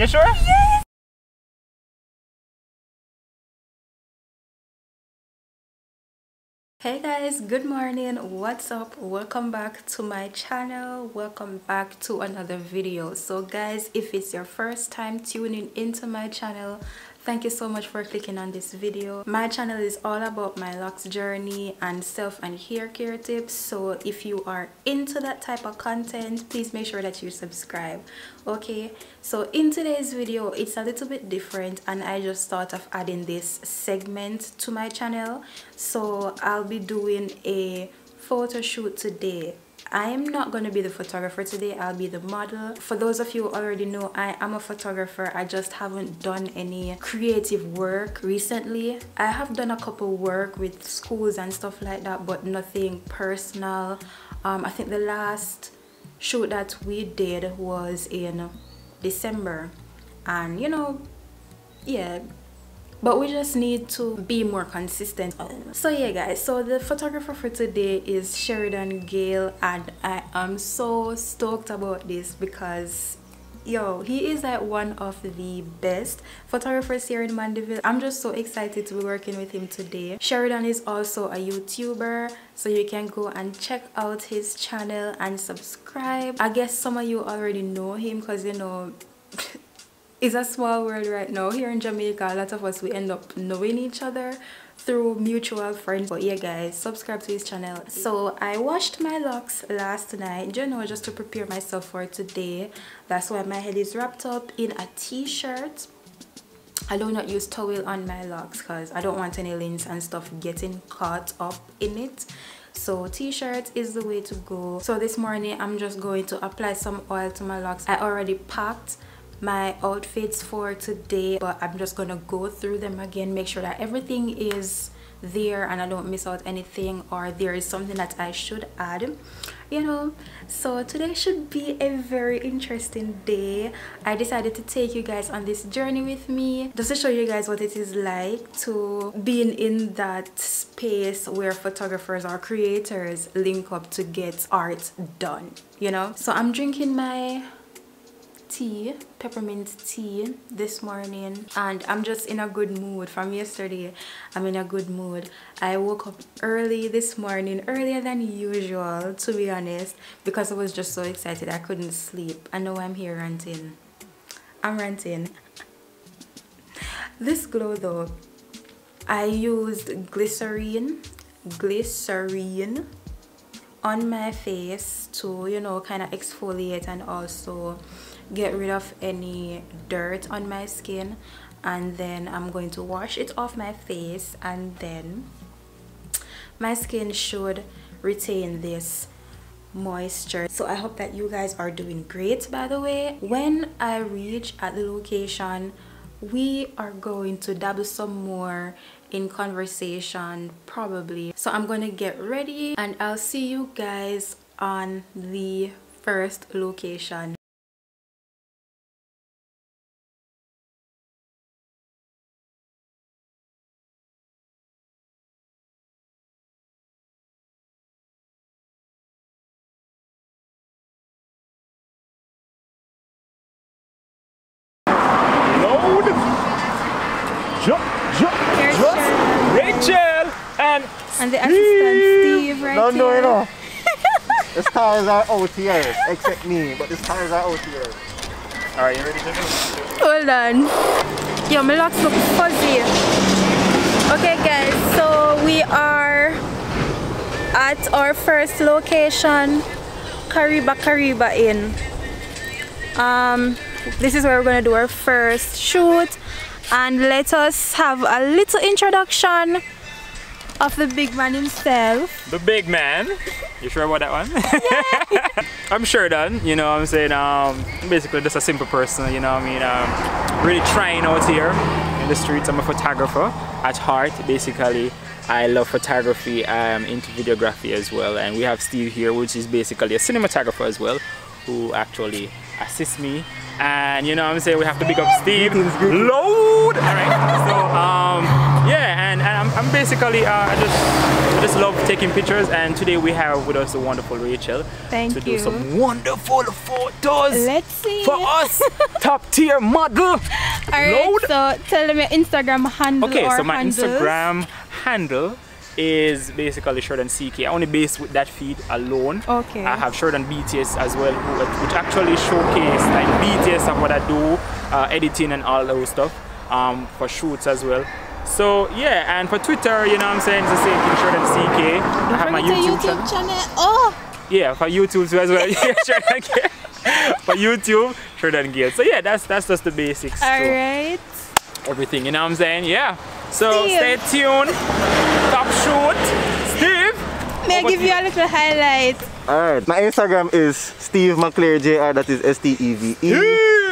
You sure? Yes! Hey guys, good morning. What's up? Welcome back to my channel. Welcome back to another video. So guys, if it's your first time tuning into my channel, thank you so much for clicking on this video. My channel is all about my locks journey and self and hair care tips. So if you are into that type of content please make sure that you subscribe. Okay so in today's video it's a little bit different and i just thought of adding this segment to my channel. So i'll be doing a photo shoot today I am not going to be the photographer today, I'll be the model. For those of you who already know, I am a photographer. I just haven't done any creative work recently. I have done a couple work with schools and stuff like that, but nothing personal. Um, I think the last shoot that we did was in December. And you know, yeah, but we just need to be more consistent. So yeah guys so the photographer for today is Sheridon Gayle and i am so stoked about this because yo he is like one of the best photographers here in mandeville. I'm just so excited to be working with him today. Sheridon is also a youtuber so you can go and check out his channel and subscribe. I guess some of you already know him because you know it's a small world right now. Here in jamaica a lot of us we end up knowing each other through mutual friends. But yeah guys subscribe to his channel. So i washed my locks last night you know just to prepare myself for today. That's why my head is wrapped up in a t-shirt. I do not use towel on my locks because I don't want any lint and stuff getting caught up in it. So t-shirt is the way to go. So this morning i'm just going to apply some oil to my locks. I already packed my outfits for today but i'm just gonna go through them again make sure that everything is there and i don't miss out anything or there is something that i should add you know. So today should be a very interesting day. I decided to take you guys on this journey with me just to show you guys what it is like to being in that space where photographers or creators link up to get art done you know. So i'm drinking my tea peppermint tea this morning. And i'm just in a good mood. From yesterday i'm in a good mood. I woke up early this morning earlier than usual to be honest because i was just so excited. I couldn't sleep. I know i'm here ranting. I'm ranting. This glow though i used glycerine glycerine on my face to you know kind of exfoliate and also get rid of any dirt on my skin and then I'm going to wash it off my face and then my skin should retain this moisture. So i hope that you guys are doing great by the way. When i reach at the location we are going to dabble some more in conversation probably. So i'm to get ready and i'll see you guys on the first location and and the assistant Steve right no, no, here. No, no, the stars are out here, except me, but this stars is our here. Alright, you ready to do Hold on. Yo, my locks look fuzzy. Okay guys, so we are at our first location, Kariba Kariba Inn. Um, this is where we're gonna do our first shoot and let us have a little introduction of the big man himself. The big man. You sure about that one? Yeah. I'm sure done, you know what I'm saying? Um, basically just a simple person, you know what I mean? Um, really trying out here in the streets. I'm a photographer at heart, basically. I love photography, I'm into videography as well. And we have Steve here, which is basically a cinematographer as well, who actually assists me and you know what I'm saying we have to pick up Steve load all right so um yeah, and, and I'm, basically uh, I just I just love taking pictures. And today we have with us the wonderful Reachel Thank to do some wonderful photos Let's see. for us, top tier model. All right, Load. so tell them your Instagram handle Okay, so my handles. Instagram handle is basically Sheridon CK. I only base with that feed alone. Okay. I have Sheridon BTS as well, who, which actually showcase like BTS and what I do, uh, editing and all those stuff um, for shoots as well. So yeah, and for Twitter, you know what I'm saying, it's the same thing, Sheridon CK. I have my Forget the YouTube, channel. channel. Oh, Yeah, for YouTube too as well. yeah, Sheridon Gayle. For YouTube, Sheridon Gayle. So yeah, that's that's just the basics. all to right. everything, you know what I'm saying? Yeah. So Steve. stay tuned. Top shoot. Steve. May I give you a little highlight? Alright, my Instagram is Steve McCleary JR, that is S T E V E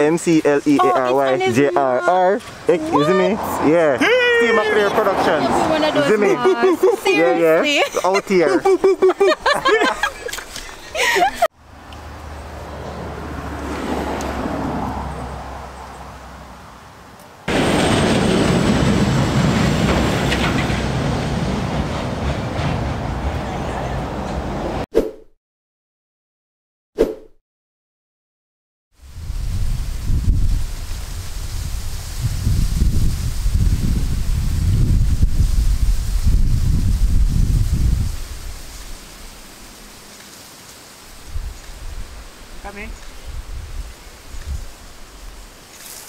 M C L E A R Oh, Y it's on his J R R. Oh, you see me? Yeah. Steve McCleary Productions. You'll be one of You those see me? boss. Yeah, yeah. Out here.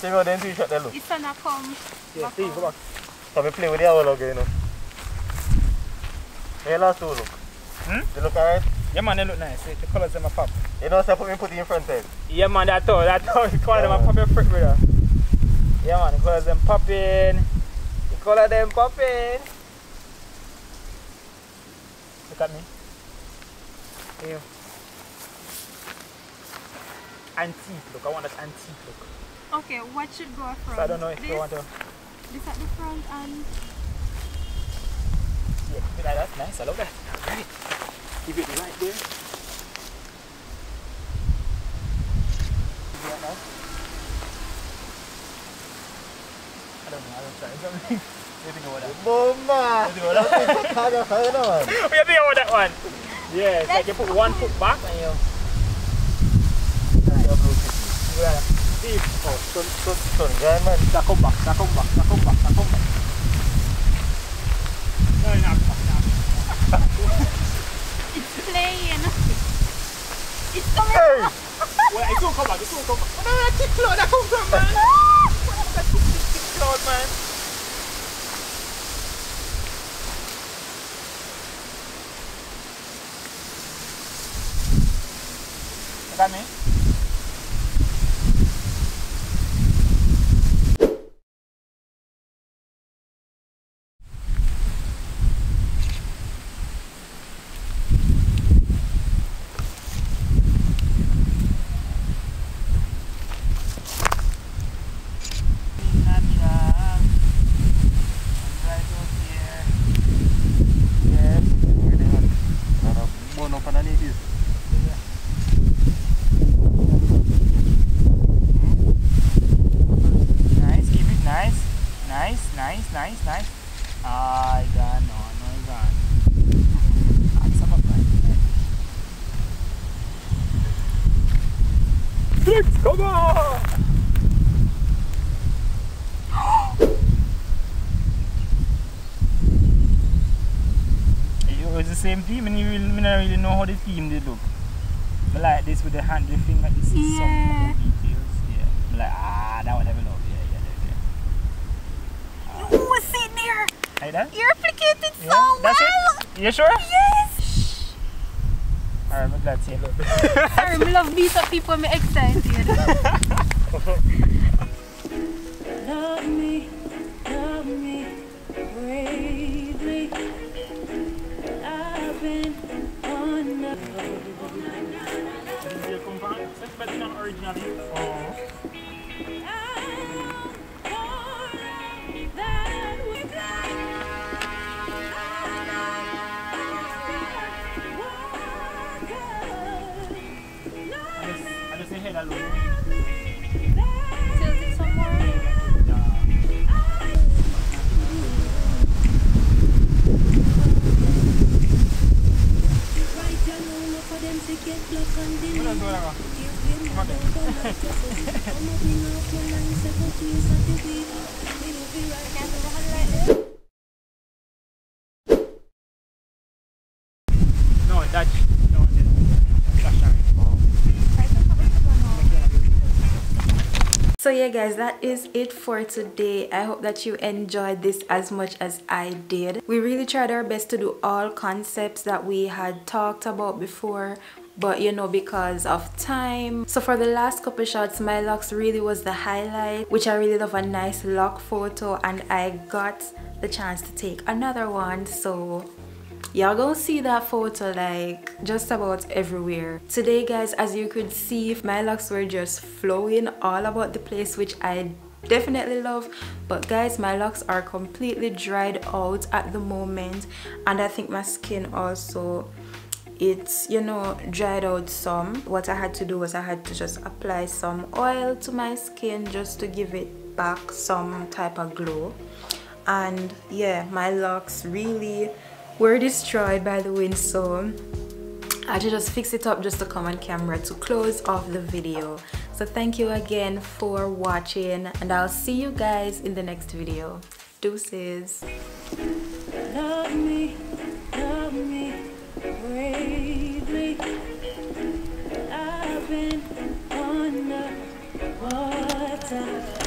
Check out them two shot there, look. It's gonna come. Yeah, Steve, come on. So me play with the owl again, you know. Hey, last two look. Hmm? They look alright? Yeah man, they look nice. The, the colors them a pop. You know, so put me put it in front side. Yeah man, that all, that all. The color them a Yeah. pop your frick with her. Yeah man, the colors them popping. The color them popping. Look at me. Hey. Antique look. I want that antique look. Okay, what should go from? So I don't know if this, you want to. This at the front and Yeah, keep it like that. Nice. I love that. Right. Keep it right there. Keep it like that. I don't know. I don't try something. What do you think about that? Bomba! What do you think about that? That's kind of hard, man. What do you think about that one? Yeah, it's like you put one foot back and you. That's a blue tick. Yeah. Steve. Oh, Sun, sun, sun, guy, man. now come back. Now come back. Now come back. Now come back. No, no, come back. Now. it's playing. It's coming. Hey! Well, it don't come back. It don't come back. Where did that tick cloud that come from, man? Where did that tick, tick, tick cloud, man? Look at me. Yes, here they are. Lot of mono pananitis. Nice, keep it nice. Nice, nice, nice, nice. Ay, ganon, no, ganon. Ah, isa pa ba? Flex, come on! It was the same theme and you really, don't really know how the theme did look. I like this with the hand, the finger, this is Yeah. some cool details. Yeah. I'm like, ah, that one I love. Yeah, yeah, yeah, yeah. Ooh, sit there. Like that? You're replicated Yeah, so that's well. it? You sure? Yes. Alright, I'm glad to see it. Sorry, me love these up people. Me excited. Love me, love me bravely. I've been on the that I So yeah guys, that is it for today. I hope that you enjoyed this as much as I did. We really tried our best to do all concepts that we had talked about before but you know because of time so for the last couple shots my locks really was the highlight which i really love a nice lock photo and i got the chance to take another one so y'all gonna see that photo like just about everywhere. Today guys as you could see my locks were just flowing all about the place which i definitely love. But guys my locks are completely dried out at the moment and i think my skin also it's you know dried out some. What i had to do was i had to just apply some oil to my skin just to give it back some type of glow. And yeah my locks really were destroyed by the wind so I just fix it up just to come on camera to close off the video so thank you again for watching and I'll see you guys in the next video deuces love me, love me bravely. I've been on the water.